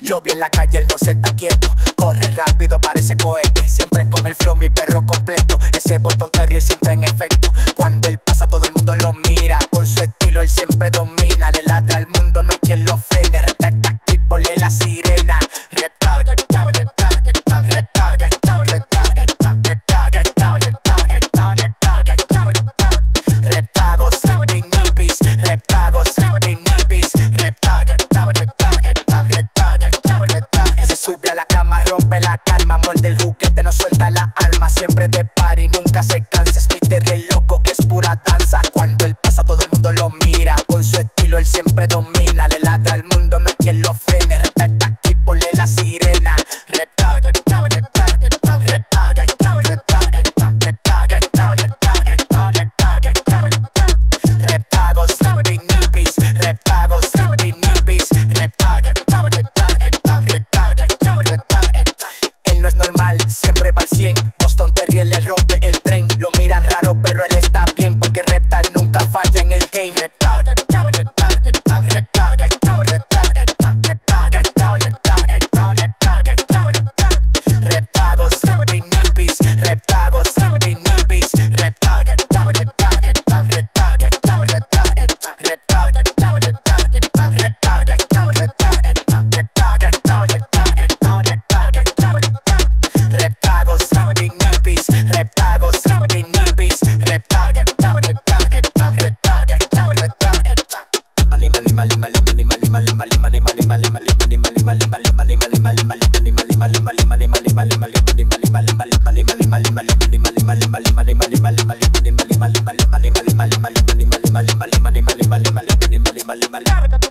Yo vi en la calle, él no se está quieto. Corre rápido, parece cohete. Siempre con el flow, mi perro completo. Ese botón ríe siempre en efecto Siempre de par y nunca se cansa. Es Peter el loco que es pura danza. Cuando él pasa, todo el mundo lo mira. Con su estilo, él siempre domina. Le ladra al mundo, no hay quien lo frene. Respeta aquí, ponle la sirena. Él no es normal, siempre va al 100 Boston Gotta go.